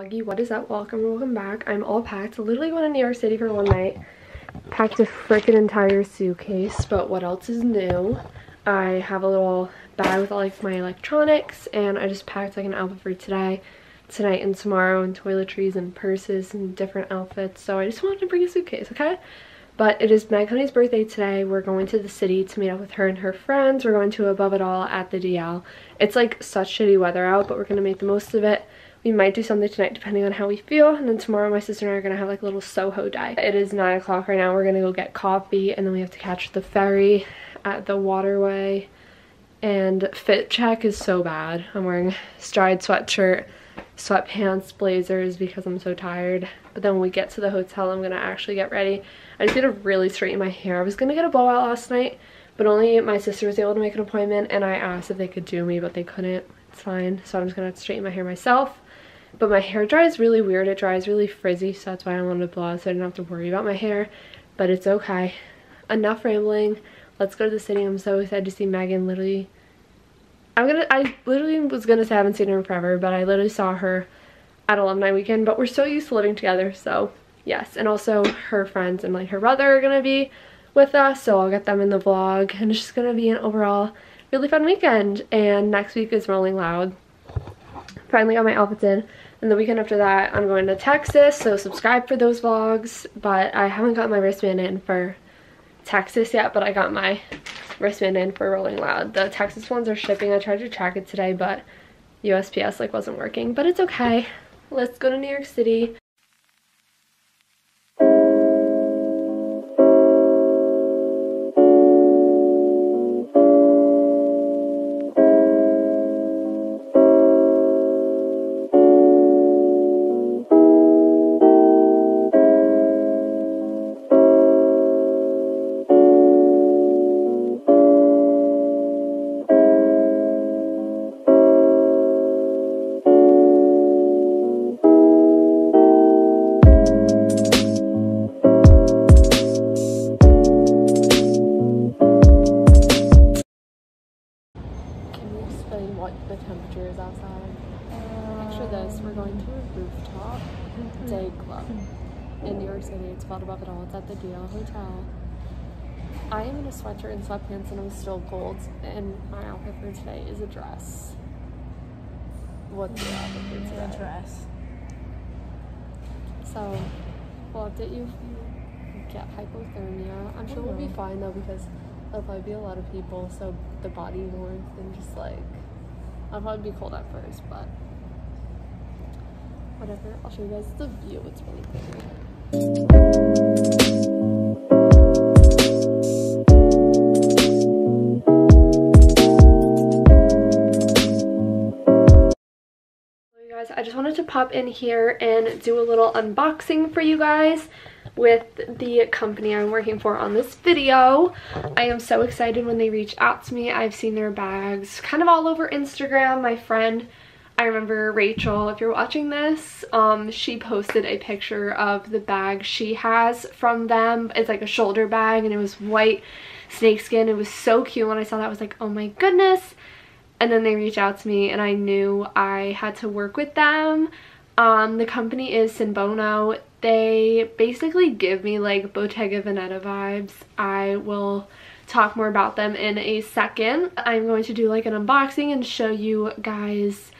Vloggy, what is up? Welcome, welcome back. I'm all packed. Literally going to New York City for one night. Packed a freaking entire suitcase, but what else is new? I have a little bag with all like my electronics and I just packed like an outfit for today, tonight and tomorrow and toiletries and purses and different outfits. So I just wanted to bring a suitcase, okay? But it is Meg Honey's birthday today. We're going to the city to meet up with her and her friends. We're going to Above It All at the DL. It's like such shitty weather out, but we're going to make the most of it. We might do something tonight depending on how we feel. And then tomorrow my sister and I are going to have like a little Soho day. It is 9 o'clock right now. We're going to go get coffee and then we have to catch the ferry at the waterway. And fit check is so bad. I'm wearing stride sweatshirt, sweatpants, blazers because I'm so tired. But then when we get to the hotel, I'm to actually get ready. I just need to really straighten my hair. I was to get a blowout last night, but only my sister was able to make an appointment and I asked if they could do me, but they couldn't. It's fine. So I'm just to straighten my hair myself. But my hair dries really weird. It dries really frizzy, so that's why I wanted to out so I didn't have to worry about my hair. But it's okay. Enough rambling. Let's go to the city. I'm so excited to see Megan literally. I'm gonna, I literally was gonna say I haven't seen her in forever, but I literally saw her at alumni weekend, but we're so used to living together, so yes. And also her friends and like her brother are gonna be with us, so I'll get them in the vlog. And it's just gonna be an overall really fun weekend. And next week is Rolling Loud finally got my outfits in. And the weekend after that, I'm going to Texas, so subscribe for those vlogs. But I haven't got my wristband in for Texas yet, but I got my wristband in for Rolling Loud. The Texas ones are shipping. I tried to track it today, but USPS like wasn't working. But it's okay. Let's go to New York City. Spelled mm-hmm. above it all. It's at the DL Hotel. I am in a sweatshirt and sweatpants and I'm still cold. And my outfit for today is a dress. What's your outfit for mm, today? A dress. So, we'll update you if you get hypothermia. I'm sure we'll be mm-hmm. fine though because there'll probably be a lot of people. So the body warmth and just like, I'll probably be cold at first, but whatever. I'll show you guys the view. It's really pretty. I just wanted to pop in here and do a little unboxing for you guys with the company I'm working for on this video. I am so excited when they reach out to me. I've seen their bags kind of all over Instagram. My friend I remember Rachel, if you're watching this, um, she posted a picture of the bag she has from them. It's like a shoulder bag and it was white snakeskin. It was so cute when I saw that. I was like, oh my goodness. And then they reached out to me and I knew I had to work with them. Um, the company is Sinbono. They basically give me like Bottega Veneta vibes. I will talk more about them in a second. I'm going to do like an unboxing and show you guys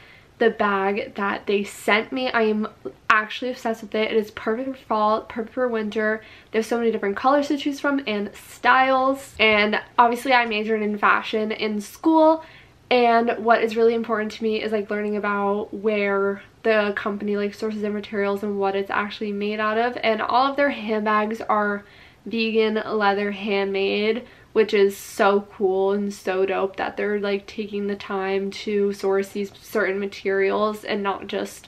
the bag that they sent me. I am actually obsessed with it. It is perfect for fall, perfect for winter. There's so many different colors to choose from and styles. And obviously I majored in fashion in school. And what is really important to me is like learning about where the company like sources their materials and what it's actually made out of. And all of their handbags are vegan leather handmade which is so cool and so dope that they're like taking the time to source these certain materials and not just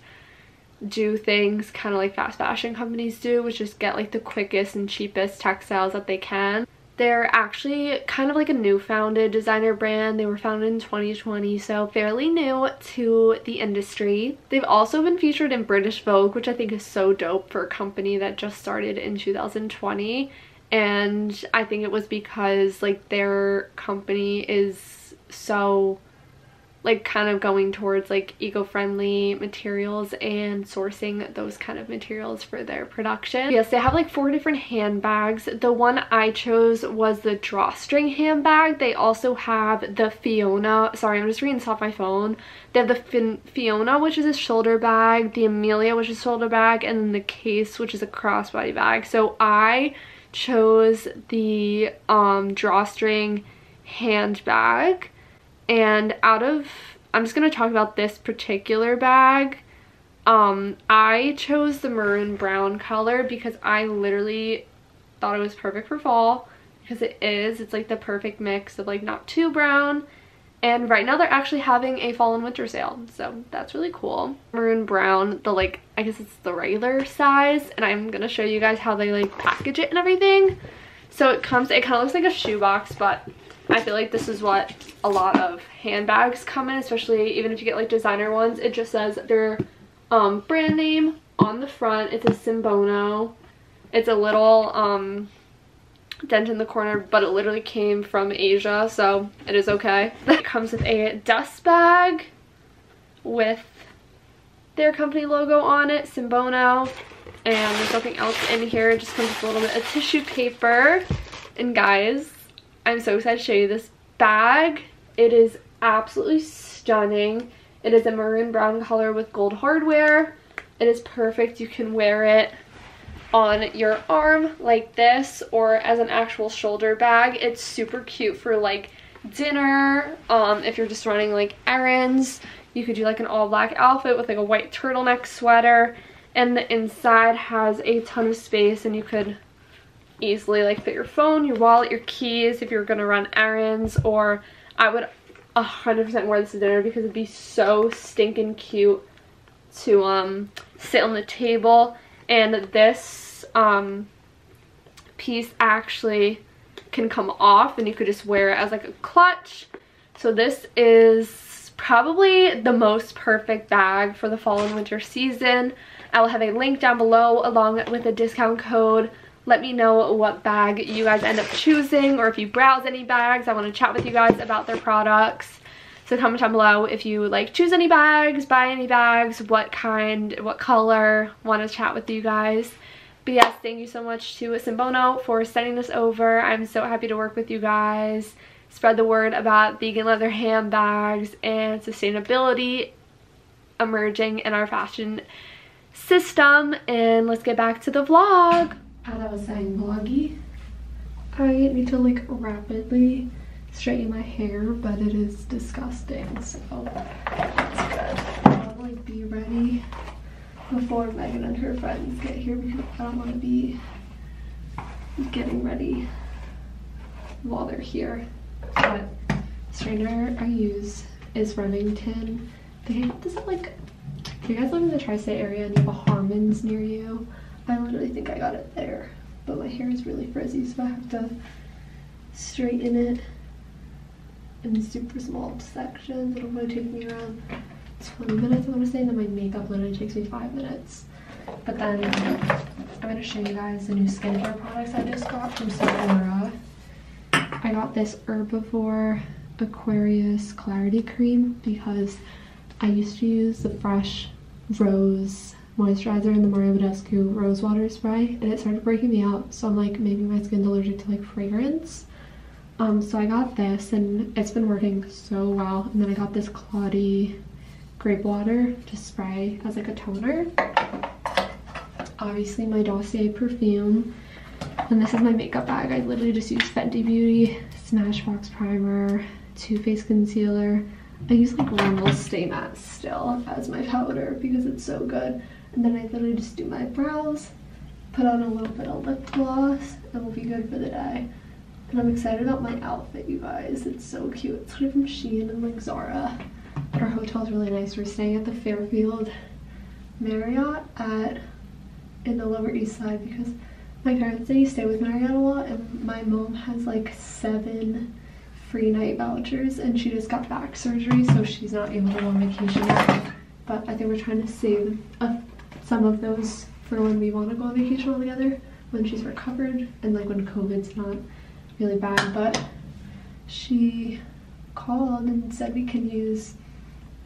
do things kind of like fast fashion companies do which is get like the quickest and cheapest textiles that they can they're actually kind of like a new founded designer brand. They were founded in 2020, so fairly new to the industry. They've also been featured in British Vogue, which I think is so dope for a company that just started in 2020 and I think it was because like their company is so like kind of going towards like eco-friendly materials and sourcing those kind of materials for their production. Yes, they have like four different handbags. The one I chose was the drawstring handbag. They also have the Fiona, sorry I'm just reading this off my phone. They have the Fiona which is a shoulder bag, the Amelia which is a shoulder bag, and then the Case which is a crossbody bag. So I chose the um, drawstring handbag. And out of i'm just to talk about this particular bag. Um i chose the maroon brown color because i literally thought it was perfect for fall because it is. It's like the perfect mix of like not too brown and right now they're actually having a fall and winter sale so that's really cool maroon brown the like i guess it's the regular size and i'm gonna show you guys how they like package it and everything so it comes it kind of looks like a shoebox but I feel like this is what a lot of handbags come in, especially even if you get like designer ones. It just says their um, brand name on the front. It's a Sinbono. It's a little um, dent in the corner, but it literally came from Asia, so it is okay. It comes with a dust bag with their company logo on it, Sinbono, And there's nothing else in here. It just comes with a little bit of tissue paper. And guys, I'm so excited to show you this bag. It is absolutely stunning. It is a maroon brown color with gold hardware. It is perfect. You can wear it on your arm like this or as an actual shoulder bag. It's super cute for like dinner. Um, if you're just running like errands, you could do like an all black outfit with like a white turtleneck sweater. And the inside has a ton of space and you could easily like fit your phone, your wallet, your keys if you're gonna run errands or I would 100% wear this to dinner because it'd be so stinking cute to um sit on the table and this um piece actually can come off and you could just wear it as like a clutch so this is probably the most perfect bag for the fall and winter season I will have a link down below along with a discount code let me know what bag you guys end up choosing or if you browse any bags. I want to chat with you guys about their products. So comment down below if you like choose any bags, buy any bags, what kind, what color, want to chat with you guys. But yes, thank you so much to Sinbono for sending this over. I'm so happy to work with you guys. Spread the word about vegan leather handbags and sustainability emerging in our fashion system. And let's get back to the vlog as I was saying, vloggy, I need to like rapidly straighten my hair, but it is disgusting, so that's good. I'll like be ready before Megan and her friends get here because I don't want to be getting ready while they're here. But straightener I use is Remington. They have this like, if you guys live in the tri-state area and you have a Harmons near you, I literally think I got it there, but my hair is really frizzy, so I have to straighten it in super small sections. It'll probably take me around 20 minutes, I want to say, and then my makeup literally takes me five minutes. But then I'm going to show you guys the new skincare products I just got from Sephora. I got this Herbivore Aquarius Clarity Cream because I used to use the Fresh Rose moisturizer in the Mario Badescu Rose Water Spray and it started breaking me out so I'm like maybe my skin's allergic to like fragrance. Um, so I got this and it's been working so well and then I got this Caudalie grape water to spray as like a toner. Obviously my Dossier perfume and this is my makeup bag. I literally just use Fenty Beauty, Smashbox primer, Too Faced concealer. I use like Rimmel Stay Matte still as my powder because it's so good. And then I literally just do my brows, put on a little bit of lip gloss, and we'll be good for the day. And I'm excited about my outfit, you guys. It's so cute. It's kind of from Shein and like Zara. Our hotel's really nice. We're staying at the Fairfield Marriott at in the Lower East Side because my parents they stay with Marriott a lot and my mom has like seven free night vouchers and she just got back surgery so she's not able to go on vacation yet. But I think we're trying to save a some of those for when we want to go on vacation all together when she's recovered and like when COVID's not really bad. But she called and said we can use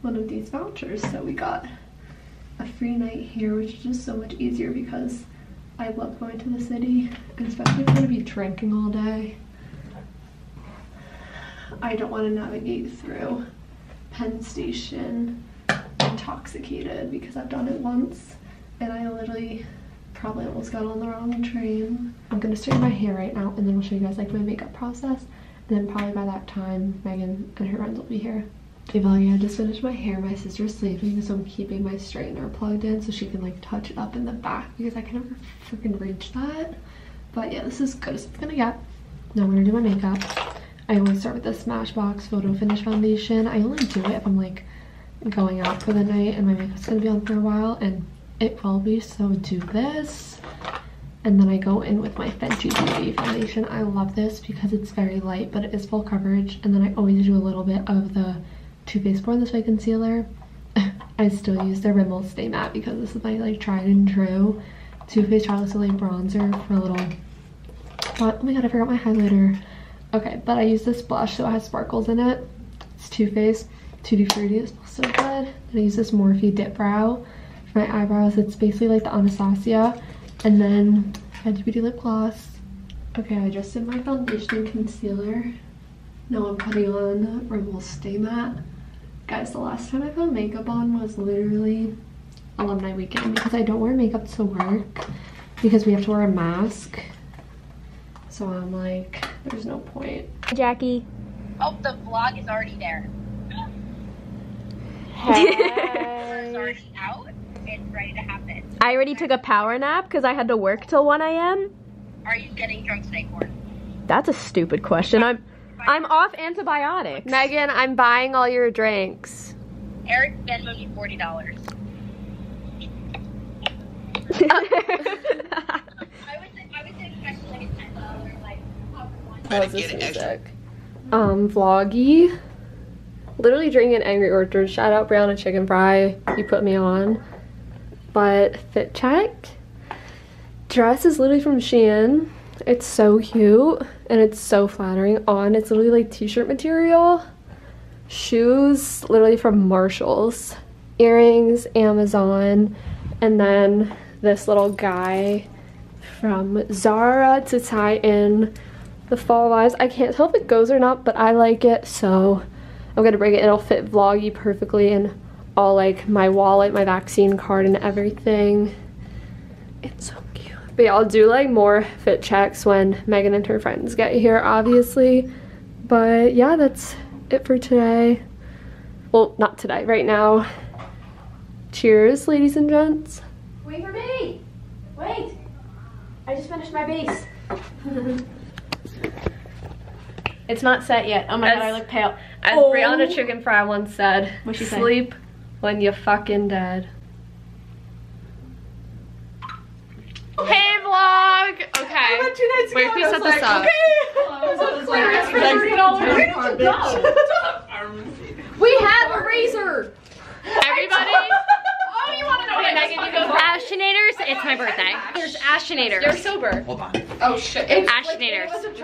one of these vouchers. So we got a free night here, which is just so much easier because I love going to the city, especially if I'm gonna be drinking all day. I don't want to navigate through Penn Station intoxicated because I've done it once and I literally probably almost got on the wrong train. I'm gonna straighten my hair right now and then I'll show you guys like my makeup process and then probably by that time Megan and her friends will be here. Hey I just finished my hair. My sister's sleeping so I'm keeping my straightener plugged in so she can like touch it up in the back because I can never freaking reach that. But yeah, this is good as it's gonna get. Now I'm gonna do my makeup. I always start with the Smashbox Photo Finish Foundation. I only do it if I'm like going out for the night and my makeup's gonna be on for a while and it will be, so do this. And then I go in with my Fenty Beauty foundation. I love this because it's very light, but it is full coverage. And then I always do a little bit of the Too Faced Born This Way concealer. I still use the Rimmel Stay Matte because this is my like tried and true Too Faced Charlotte Tilbury bronzer for a little. But oh my god, I forgot my highlighter. Okay, but I use this blush so it has sparkles in it. It's Too Faced Tutti Frutti. It smells so good. Then I use this Morphe Dip Brow my eyebrows. It's basically like the Anastasia. And then Fenty Beauty Lip Gloss. Okay, I just did my foundation and concealer. Now I'm putting on Rimmel Stay Matte. Guys, the last time I put makeup on was literally alumni weekend because I don't wear makeup to work because we have to wear a mask. So I'm like, there's no point. Jackie. Oh, the vlog is already there. Hey. It's already out. It's ready to happen. I already took a power nap because I had to work till 1 a.m. Are you getting drunk today, Court? That's a stupid question. I'm I'm off antibiotics. Megan, I'm buying all your drinks. Eric Venmo me forty dollars. I would say I would say expect like a ten dollar like cover one. How's this music? Um, vloggy. Literally drinking Angry Orchard. Shout out Brianna Chickenfry. You put me on. But fit check. Dress is literally from Shein. It's so cute and it's so flattering on. It's literally like t-shirt material. Shoes, literally from Marshalls. Earrings, Amazon. And then this little guy from Zara to tie in the fall vibes. I can't tell if it goes or not, but I like it, so I'm gonna bring it. It'll fit vloggy perfectly and all like my wallet, my vaccine card, and everything. It's so cute. But yeah, I'll do like more fit checks when Megan and her friends get here, obviously. But yeah, that's it for today. Well, not today, right now. Cheers, ladies and gents. Wait for me! Wait! I just finished my base. it's not set yet. Oh my god, I look pale. As Oh. Brianna Chickenfry once said, What'd she say? Sleep when you're fucking dead. Hey vlog! Okay. Wait, please set this up. Oh, we have a razor! Everybody, Oh, you wanna know Wait, Megan, you go Ashinators, it's my birthday. There's Ashinators. you're sober. Hold on. Ashinators. It's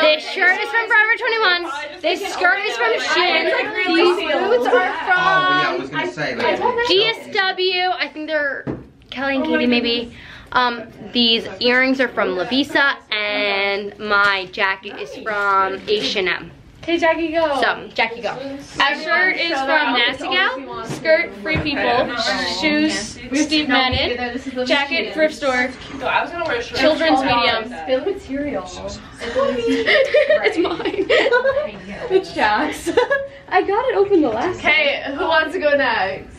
This shirt is from Forever 21. This skirt is from Shein. These boots are Oh, yeah, I from say, like, GSW. I think they're Kelly and Katie maybe. Um, these earrings are from Lavisa and my jacket is from H&M. Hey Jackie, go. So, Jackie go. Our shirt is from Nasty Gal. Skirt, Free People. Shoes, Steve Madden. Jacket, Thrift Store. Children's Medium. Feel material. it's mine. it's Jack's. I got it open the last Okay, who wants to go next?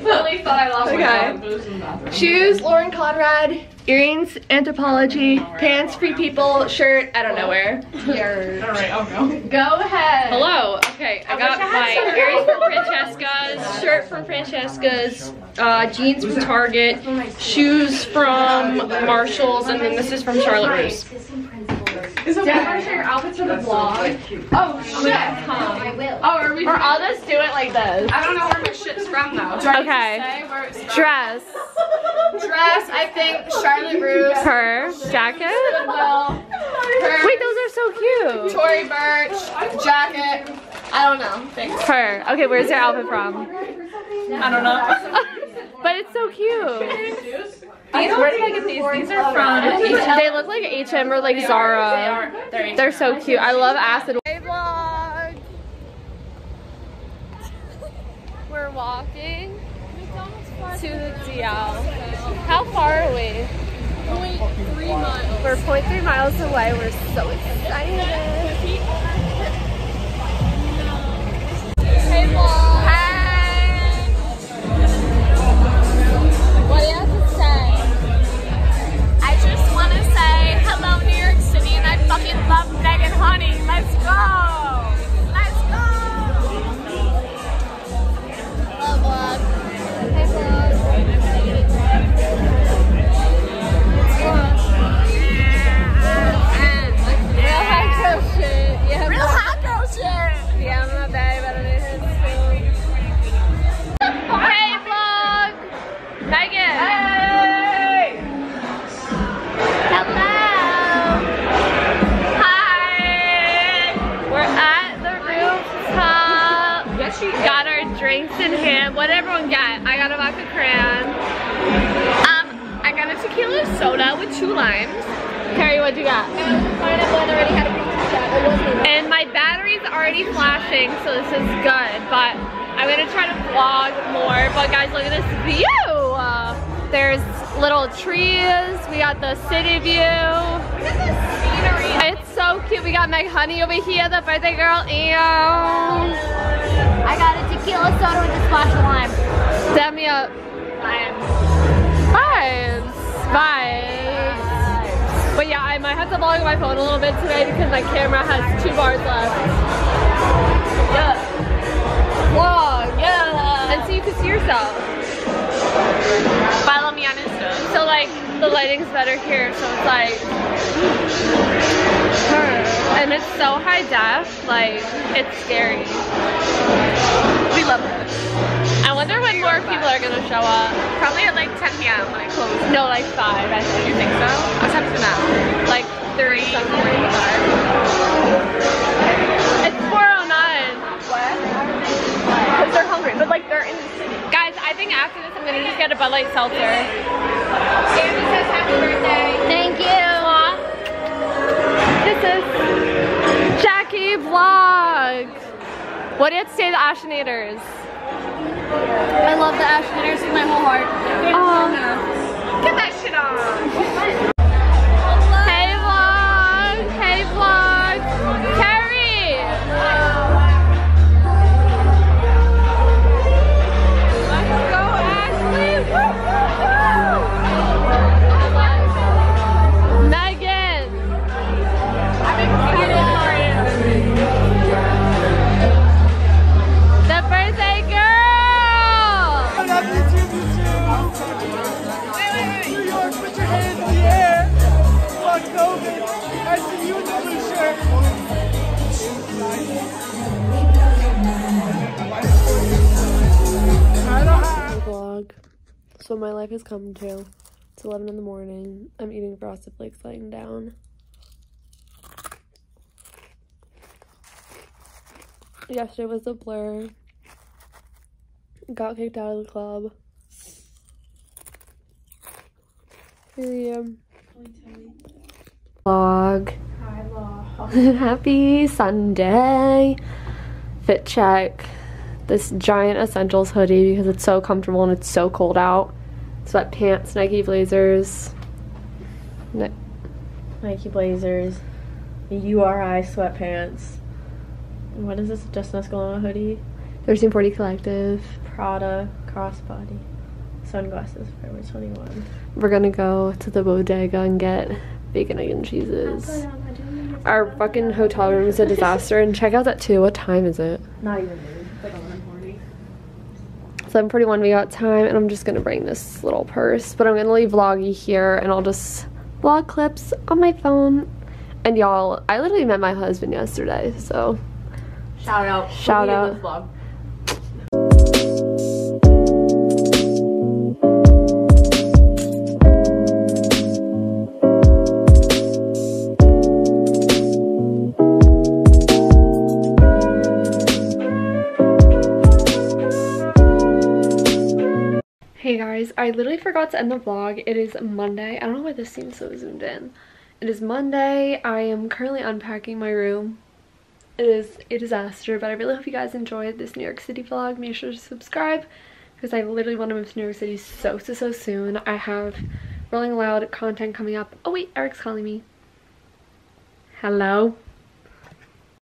Lily thought I lost okay. Shoes, Lauren Conrad. Earrings, Anthropologie. Pants, Free People. Shirt, I don't know where. Alright, I'll go. Go ahead. Hello. Okay, I got my earrings from Francesca's, shirt from Francesca's, uh, jeans from Target, shoes from Marshalls, and then this is from Charlotte Russe. Is it yeah. your outfits for the vlog? Oh shit! I will. Oh, are we? Or I'll just do it like this. I don't know where my shit's from though. Okay. Dress. Dress, I think Charlotte Russe. Her jacket. Her, Wait, those are so cute. Tory Burch. Jacket. I don't know. Thanks. Her. Okay, where's your outfit from? I don't know. but it's so cute. These, where did I get these? These are from They look like H&M or like Zara. They are. They're, They're so cute. I love acid. Hey vlog. We're walking to the DL. How far are we? 0.3 miles. We're 0.3 miles away. We're so excited. Hey vlog. Fucking love Megan Honey. Let's go. City view. It's so cute. We got Meg Honey over here, the birthday girl. Ew. I got a tequila soda with a splash of lime. Set me up. Vibes. Vibes. But yeah, I might have to vlog my phone a little bit today because my camera has two bars left. Yeah. Vlog, yeah. And so you can see yourself. Follow me on Insta. So like the lighting's better here, so it's like. And it's so high def, like it's scary. We love it. I wonder when more people are gonna show up. Probably at like 10 p.m. when it closes. No, like five, I think. You think so? What time's it now? Like three something. It's 409. What? Because they're hungry, but like they're in the city. I think after this I'm gonna just get a Bud Light seltzer. Sammy says happy birthday. Thank you. Kisses. Jackie vlog. What do you have to say to the Ashenators? I love the Ashtoners with my whole heart. Oh. Get that shit on. So my life has come to. It's 11 in the morning. I'm eating frosted flakes laying down. Yesterday was a blur. Got kicked out of the club. Period. Vlog. Hi law. Happy Sunday. Fit check this giant essentials hoodie because it's so comfortable and it's so cold out. Sweatpants, Nike blazers. Ni- Nike Blazers, URI sweatpants. What is this? Just Us Galona hoodie, 1340 Collective. Prada crossbody, sunglasses Forever 21. We're gonna go to the bodega and get bacon, egg, and cheeses. Our fucking hotel room is a disaster and check out that too. What time is it? Not even new. Like 11:40. 741 we got time and I'm just gonna bring this little purse but I'm gonna leave vloggy here and I'll just vlog clips on my phone and y'all I literally met my husband yesterday so Shout out. Shout out. I literally forgot to end the vlog. It is Monday. I don't know why this seems so zoomed in. It is Monday. I am currently unpacking my room. It is a disaster, but I really hope you guys enjoyed this New York City vlog. Make sure to subscribe because I literally want to move to New York City so, so, so soon. I have Rolling Loud content coming up. Oh wait, Eric's calling me. Hello?